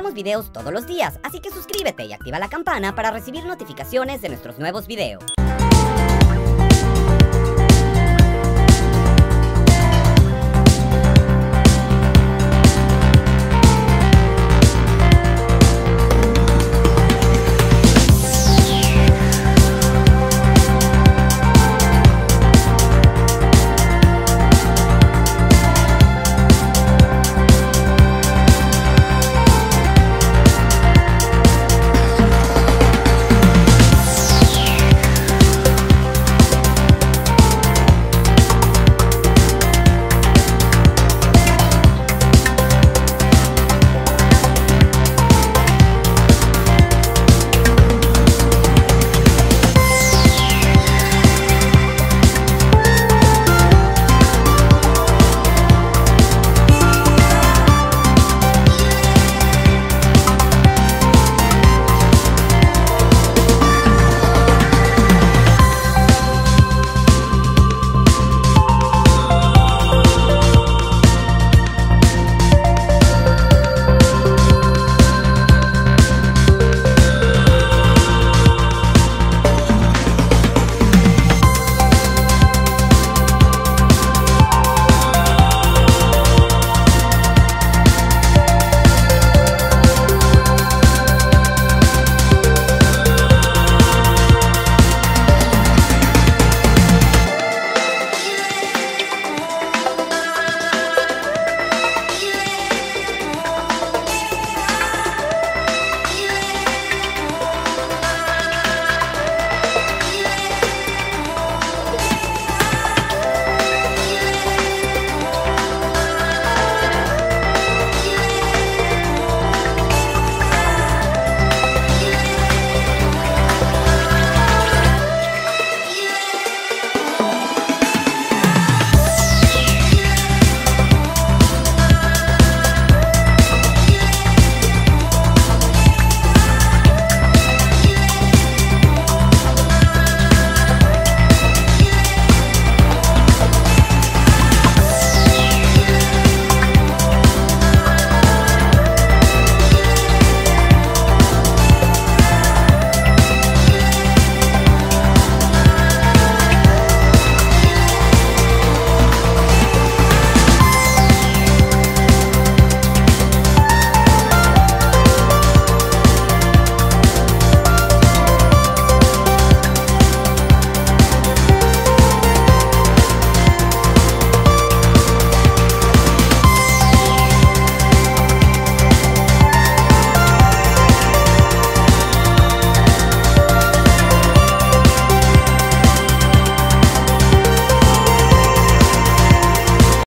Publicamos videos todos los días, así que suscríbete y activa la campana para recibir notificaciones de nuestros nuevos videos.